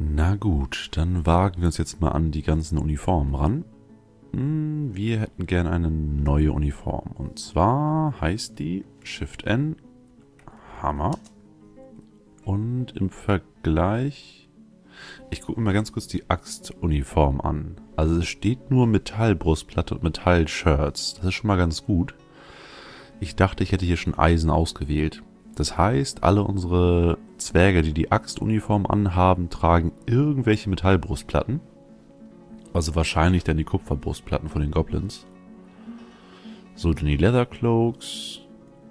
Na gut, dann wagen wir uns jetzt mal an die ganzen Uniformen ran. Hm, wir hätten gerne eine neue Uniform. Und zwar heißt die Shift N Hammer. Und im Vergleich... Ich gucke mir mal ganz kurz die Axtuniform an. Also es steht nur Metallbrustplatte und Metallshirts. Das ist schon mal ganz gut. Ich dachte, ich hätte hier schon Eisen ausgewählt. Das heißt, alle unsere Zwerge, die die Axtuniform anhaben, tragen irgendwelche Metallbrustplatten. Also wahrscheinlich dann die Kupferbrustplatten von den Goblins. So, dann die Leather Cloaks.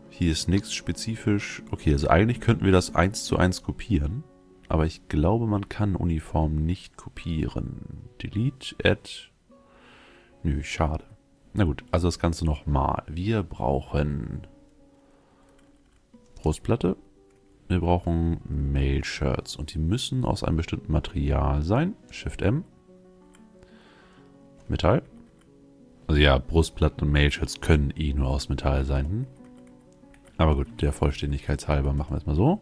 Hier ist nichts spezifisch. Okay, also eigentlich könnten wir das eins zu eins kopieren. Aber ich glaube, man kann Uniformen nicht kopieren. Delete, Add. Nö, schade. Na gut, also das Ganze nochmal. Wir brauchen Brustplatte. Wir brauchen Mail-Shirts und die müssen aus einem bestimmten Material sein. Shift M. Metall. Also ja, Brustplatten und Mail-Shirts können eh nur aus Metall sein. Hm? Aber gut, der Vollständigkeit halber machen wir es mal so.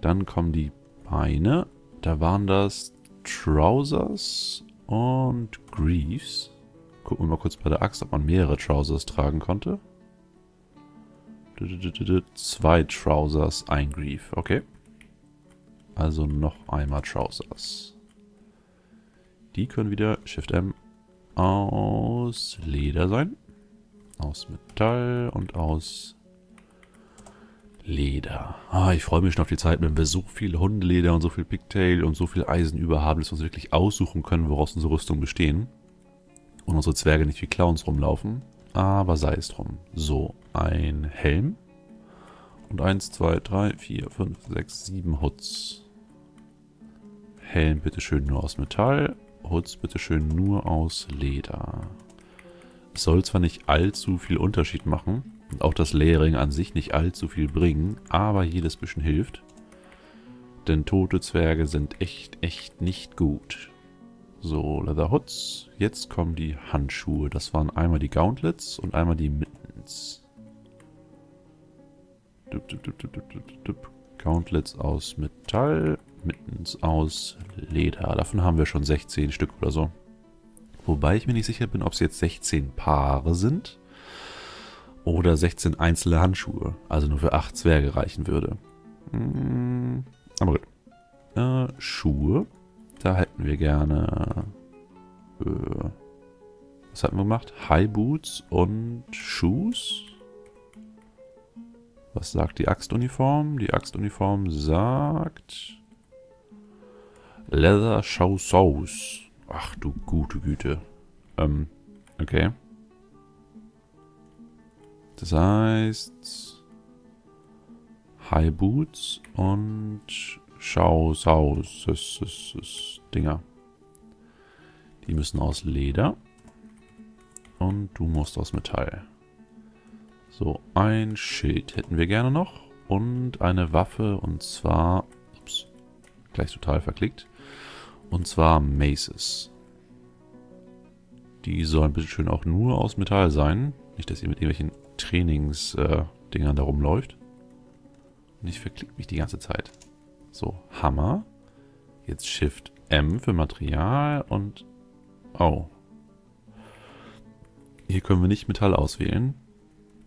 Dann kommen die Beine. Da waren das Trousers und Greaves. Gucken wir mal kurz bei der Axt, ob man mehrere Trousers tragen konnte. Zwei Trousers, ein Grief. Okay. Also noch einmal Trousers. Die können wieder Shift M aus Leder sein. Aus Metall und aus Leder. Ah, ich freue mich schon auf die Zeit, wenn wir so viel Hundeleder und so viel Pigtail und so viel Eisen über haben, dass wir uns wirklich aussuchen können, woraus unsere Rüstungen bestehen. Und unsere Zwerge nicht wie Clowns rumlaufen. Aber sei es drum. So, ein Helm. Und 1, 2, 3, 4, 5, 6, 7 Hoods. Helm bitteschön nur aus Metall. Hoods bitteschön nur aus Leder. Es soll zwar nicht allzu viel Unterschied machen, und auch das Layering an sich nicht allzu viel bringen, aber jedes bisschen hilft. Denn tote Zwerge sind echt, echt nicht gut. So, Leather Hoods. Jetzt kommen die Handschuhe. Das waren einmal die Gauntlets und einmal die Mittens. Dup, dup, dup, Gauntlets aus Metall, Mittens aus Leder. Davon haben wir schon 16 Stück oder so. Wobei ich mir nicht sicher bin, ob es jetzt 16 Paare sind oder 16 einzelne Handschuhe. Also nur für 8 Zwerge reichen würde. Hm, aber gut. Äh, Schuhe. Da hätten wir gerne... Äh, was hatten wir gemacht? High Boots und Shoes. Was sagt die Axtuniform? Die Axtuniform sagt... Leather Chaussons. Ach du gute Güte. Ähm, okay. Das heißt... High Boots und Chaussons. Dinger. Die müssen aus Leder. Und du musst aus Metall. So, ein Schild hätten wir gerne noch. Und eine Waffe und zwar... Ups, gleich total verklickt. Und zwar Maces. Die sollen bitte schön auch nur aus Metall sein. Nicht, dass ihr mit irgendwelchen Trainingsdingern äh, da rumläuft. Und ich verklicke mich die ganze Zeit. So, Hammer. Jetzt Shift M für Material und... Oh. Hier können wir nicht Metall auswählen.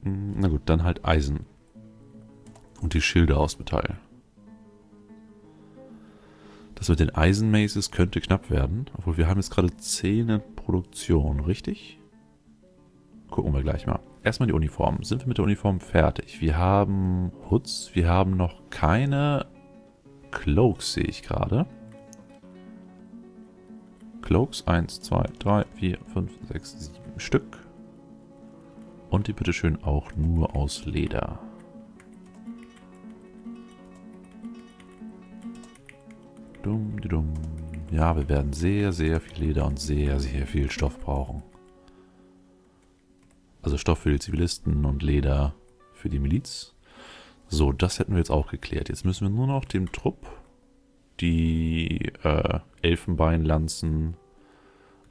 Hm, na gut, dann halt Eisen. Und die Schilde aus Metall. Das mit den Eisenmaces könnte knapp werden. Obwohl wir haben jetzt gerade 10 in Produktion, richtig? Gucken wir gleich mal. Erstmal die Uniform. Sind wir mit der Uniform fertig? Wir haben Hoods. Wir haben noch keine Cloaks, sehe ich gerade. Cloaks 1, 2, 3, 4, 5, 6, 7 Stück. Und die bitteschön auch nur aus Leder. Dumm, dumm. Ja, wir werden sehr, sehr viel Leder und sehr, sehr viel Stoff brauchen. Also Stoff für die Zivilisten und Leder für die Miliz. So, das hätten wir jetzt auch geklärt. Jetzt müssen wir nur noch dem Trupp die äh, Elfenbeinlanzen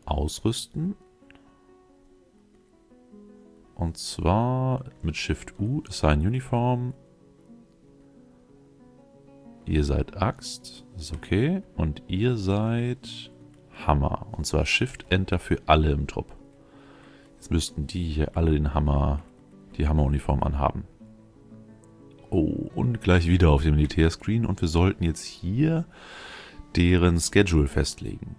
ausrüsten. Und zwar mit Shift U sein Uniform Ihr seid Axt. Ist okay. Und ihr seid Hammer. Und zwar Shift-Enter für alle im Trupp. Jetzt müssten die hier alle den Hammer, die Hammeruniform anhaben. Oh, und gleich wieder auf dem Militärscreen. Und wir sollten jetzt hier deren Schedule festlegen.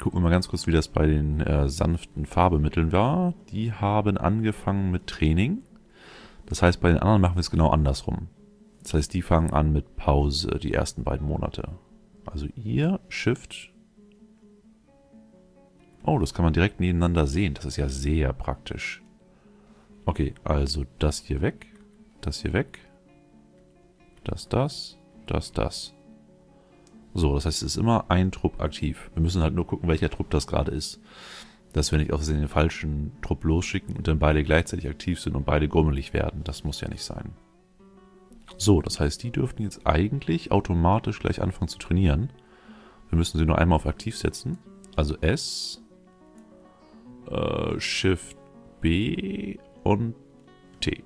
Gucken wir mal ganz kurz, wie das bei den äh, sanften Farbemitteln war. Die haben angefangen mit Training. Das heißt, bei den anderen machen wir es genau andersrum. Das heißt, die fangen an mit Pause die ersten beiden Monate. Also ihr Shift. Oh, das kann man direkt nebeneinander sehen. Das ist ja sehr praktisch. Okay, also das hier weg. Das hier weg. Das, das. Das, das. So, das heißt, es ist immer ein Trupp aktiv. Wir müssen halt nur gucken, welcher Trupp das gerade ist. Dass wir nicht aus den falschen Trupp losschicken und dann beide gleichzeitig aktiv sind und beide grummelig werden. Das muss ja nicht sein. So, das heißt, die dürften jetzt eigentlich automatisch gleich anfangen zu trainieren. Wir müssen sie nur einmal auf aktiv setzen. Also S, äh, Shift B und T.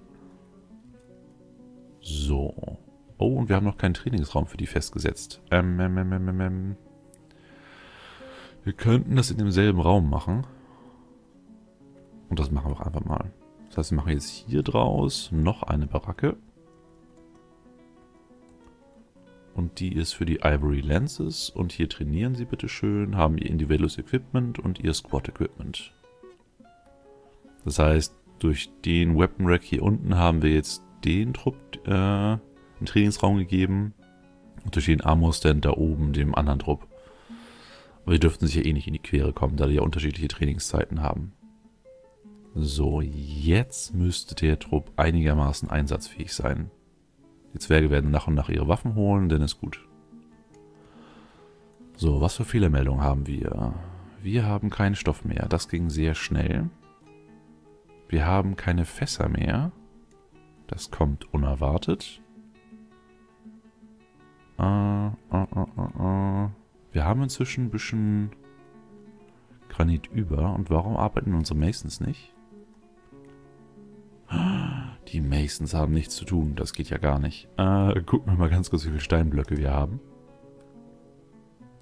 So. Oh, und wir haben noch keinen Trainingsraum für die festgesetzt. Ähm, ähm, ähm, ähm, ähm. Wir könnten das in demselben Raum machen. Und das machen wir auch einfach mal. Das heißt, wir machen jetzt hier draus noch eine Baracke. Und die ist für die Ivory Lenses. Und hier trainieren sie bitte schön, haben ihr individuelles Equipment und ihr Squad Equipment. Das heißt, durch den Weapon Rack hier unten haben wir jetzt den Trupp äh, einen Trainingsraum gegeben. Und durch den Armor Stand da oben, dem anderen Trupp. Aber die dürften sich ja eh nicht in die Quere kommen, da die ja unterschiedliche Trainingszeiten haben. So, jetzt müsste der Trupp einigermaßen einsatzfähig sein. Die Zwerge werden nach und nach ihre Waffen holen, denn ist gut. So, was für Fehlermeldungen haben wir? Wir haben keinen Stoff mehr. Das ging sehr schnell. Wir haben keine Fässer mehr. Das kommt unerwartet. Äh, äh, äh, wir haben inzwischen ein bisschen Granit über. Und warum arbeiten unsere Masons nicht? Die Masons haben nichts zu tun. Das geht ja gar nicht. Äh, gucken wir mal ganz kurz, wie viele Steinblöcke wir haben.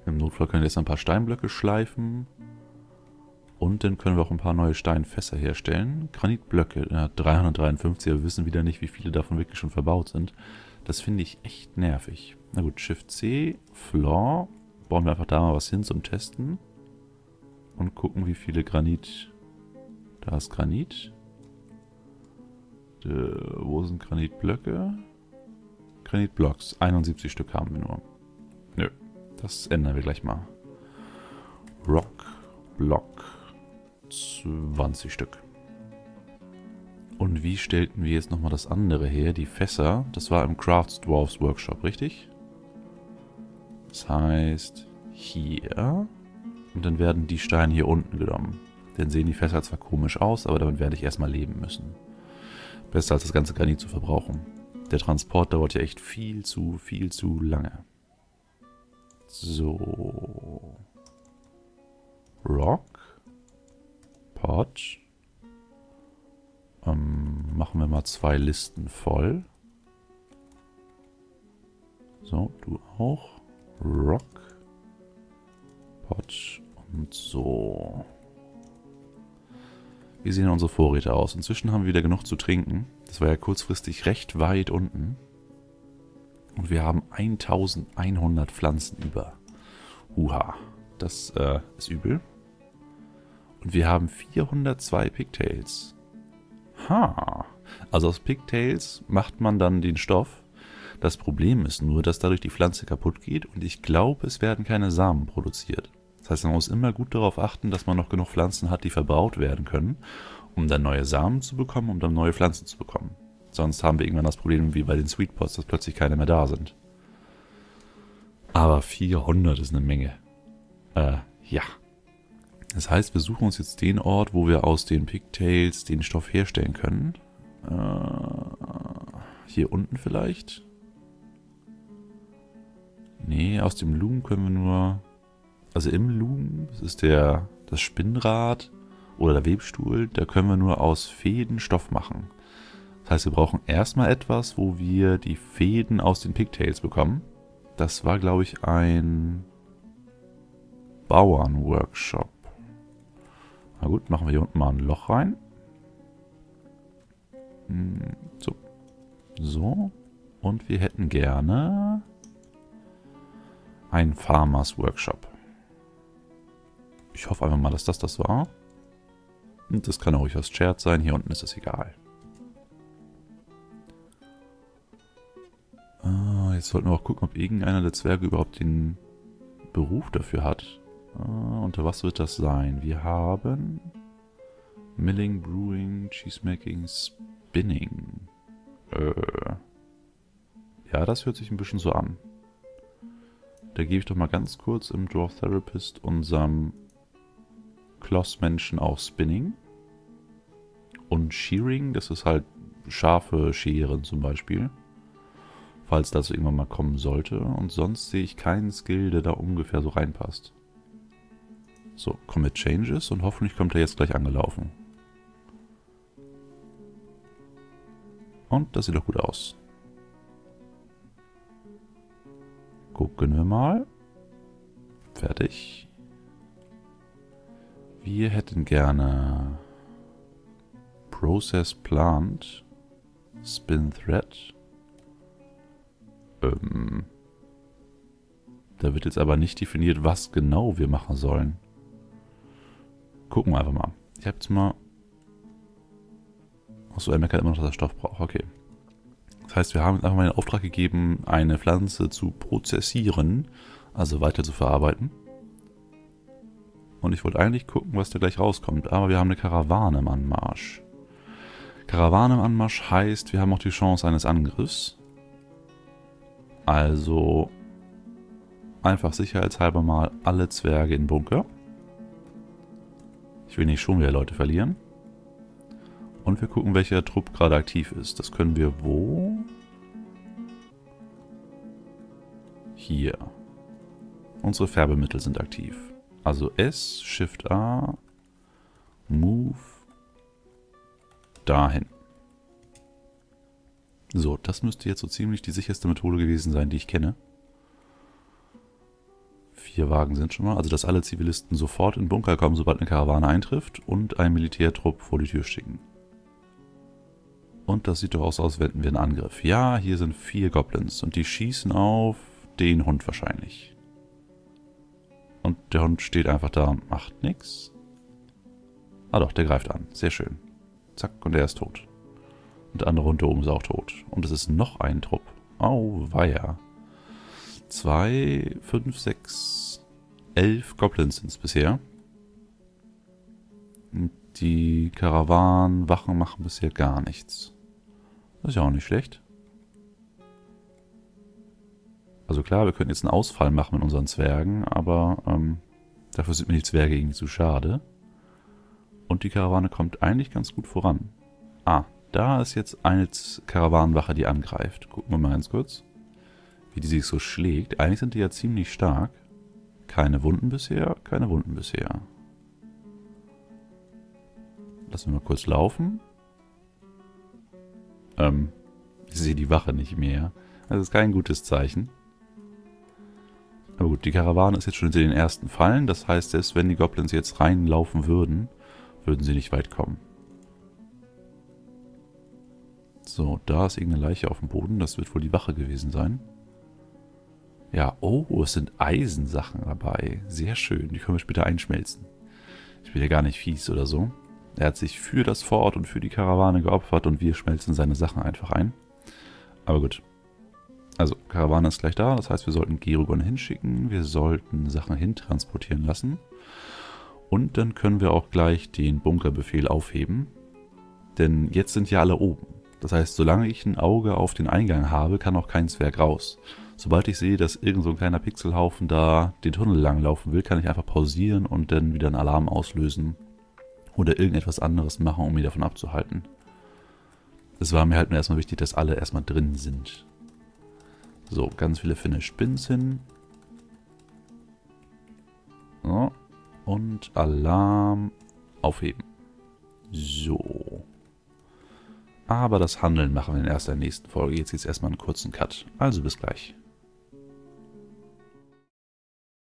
Im Notfall können wir jetzt ein paar Steinblöcke schleifen. Und dann können wir auch ein paar neue Steinfässer herstellen. Granitblöcke, äh, 353. Wir wissen wieder nicht, wie viele davon wirklich schon verbaut sind. Das finde ich echt nervig. Na gut, Shift C, Floor. Bauen wir einfach da mal was hin zum Testen. Und gucken, wie viele Granit... Da ist Granit. Äh, wo sind Granitblöcke? Granitblocks. 71 Stück haben wir nur. Nö. Das ändern wir gleich mal. Rock, Block. 20 Stück. Und wie stellten wir jetzt nochmal das andere her? Die Fässer. Das war im Crafts Dwarfs Workshop, richtig? Das heißt, hier. Und dann werden die Steine hier unten genommen. Dann sehen die Fässer zwar komisch aus, aber damit werde ich erstmal leben müssen. Besser als das ganze Granit zu verbrauchen. Der Transport dauert ja echt viel zu, viel zu lange. So. Rock. Pot. Ähm, machen wir mal zwei Listen voll. So, du auch. Rock. Pot und so. Wie sehen unsere Vorräte aus? Inzwischen haben wir wieder genug zu trinken. Das war ja kurzfristig recht weit unten. Und wir haben 1100 Pflanzen über. Uha, das äh, ist übel. Und wir haben 402 Pigtails. Ha, also aus Pigtails macht man dann den Stoff das Problem ist nur, dass dadurch die Pflanze kaputt geht und ich glaube, es werden keine Samen produziert. Das heißt, man muss immer gut darauf achten, dass man noch genug Pflanzen hat, die verbraucht werden können, um dann neue Samen zu bekommen, um dann neue Pflanzen zu bekommen. Sonst haben wir irgendwann das Problem wie bei den Sweetpots, dass plötzlich keine mehr da sind. Aber 400 ist eine Menge. Äh, ja. Das heißt, wir suchen uns jetzt den Ort, wo wir aus den Pigtails den Stoff herstellen können. Äh, hier unten vielleicht. Nee, aus dem Loom können wir nur... Also im Loom, das ist der, das Spinnrad oder der Webstuhl, da können wir nur aus Fäden Stoff machen. Das heißt, wir brauchen erstmal etwas, wo wir die Fäden aus den Pigtails bekommen. Das war, glaube ich, ein Bauernworkshop. Na gut, machen wir hier unten mal ein Loch rein. Hm, so. So. Und wir hätten gerne einen Farmers Workshop. Ich hoffe einfach mal, dass das das war. Und das kann auch ruhig aus Chat sein. Hier unten ist es egal. Ah, jetzt sollten wir auch gucken, ob irgendeiner der Zwerge überhaupt den Beruf dafür hat. Ah, unter was wird das sein? Wir haben Milling, Brewing, Cheesemaking, Spinning. Äh. Ja, das hört sich ein bisschen so an. Da gebe ich doch mal ganz kurz im Dwarf Therapist unserem Kloss-Menschen auch Spinning. Und Shearing, das ist halt scharfe Scheren zum Beispiel. Falls das irgendwann mal kommen sollte. Und sonst sehe ich keinen Skill, der da ungefähr so reinpasst. So, Commit Changes und hoffentlich kommt er jetzt gleich angelaufen. Und das sieht doch gut aus. Gucken wir mal. Fertig. Wir hätten gerne Process Plant, Spin Thread. Ähm, da wird jetzt aber nicht definiert, was genau wir machen sollen. Gucken wir einfach mal. Ich habe jetzt mal... Achso, er meckert immer noch, dass er Stoff braucht. Okay. Das heißt, wir haben jetzt einfach mal den Auftrag gegeben, eine Pflanze zu prozessieren, also weiter zu verarbeiten. Und ich wollte eigentlich gucken, was da gleich rauskommt. Aber wir haben eine Karawane im Anmarsch. Karawane im Anmarsch heißt, wir haben auch die Chance eines Angriffs. Also einfach sicherheitshalber mal alle Zwerge in Bunker. Ich will nicht schon wieder Leute verlieren. Und wir gucken, welcher Trupp gerade aktiv ist. Das können wir wo? Hier. Unsere Färbemittel sind aktiv. Also S, Shift A, Move dahin. So, das müsste jetzt so ziemlich die sicherste Methode gewesen sein, die ich kenne. Vier Wagen sind schon mal. Also, dass alle Zivilisten sofort in den Bunker kommen, sobald eine Karawane eintrifft und einen Militärtrupp vor die Tür schicken. Und das sieht doch aus, als wenden wir einen Angriff. Ja, hier sind vier Goblins und die schießen auf den Hund wahrscheinlich. Und der Hund steht einfach da und macht nichts. Ah doch, der greift an. Sehr schön. Zack, und er ist tot. Und der andere Hund da oben ist auch tot. Und es ist noch ein Trupp. Au, weia. Zwei, fünf, sechs, elf Goblins sind es bisher. Und die Karawanenwachen machen bisher gar nichts. Das ist ja auch nicht schlecht. Also klar, wir könnten jetzt einen Ausfall machen mit unseren Zwergen, aber ähm, dafür sind mir die Zwerge irgendwie zu schade. Und die Karawane kommt eigentlich ganz gut voran. Ah, da ist jetzt eine Karawanenwache, die angreift. Gucken wir mal ganz kurz, wie die sich so schlägt. Eigentlich sind die ja ziemlich stark. Keine Wunden bisher, keine Wunden bisher. Lassen wir mal kurz laufen. Ähm, ich sehe die Wache nicht mehr. Das ist kein gutes Zeichen. Aber gut, die Karawane ist jetzt schon in den ersten Fallen. Das heißt, selbst wenn die Goblins jetzt reinlaufen würden, würden sie nicht weit kommen. So, da ist irgendeine Leiche auf dem Boden. Das wird wohl die Wache gewesen sein. Ja, oh, es sind Eisensachen dabei. Sehr schön. Die können wir später einschmelzen. Ich bin ja gar nicht fies oder so. Er hat sich für das Fort und für die Karawane geopfert und wir schmelzen seine Sachen einfach ein. Aber gut. Also, Karawane ist gleich da. Das heißt, wir sollten Gerugon hinschicken. Wir sollten Sachen hintransportieren lassen. Und dann können wir auch gleich den Bunkerbefehl aufheben. Denn jetzt sind ja alle oben. Das heißt, solange ich ein Auge auf den Eingang habe, kann auch kein Zwerg raus. Sobald ich sehe, dass irgend so ein kleiner Pixelhaufen da den Tunnel langlaufen will, kann ich einfach pausieren und dann wieder einen Alarm auslösen. Oder irgendetwas anderes machen, um mich davon abzuhalten. Es war mir halt nur erstmal wichtig, dass alle erstmal drin sind. So, ganz viele Finish Pins hin. So. Und Alarm aufheben. So. Aber das Handeln machen wir in erster nächsten Folge. Jetzt geht es erstmal einen kurzen Cut. Also bis gleich.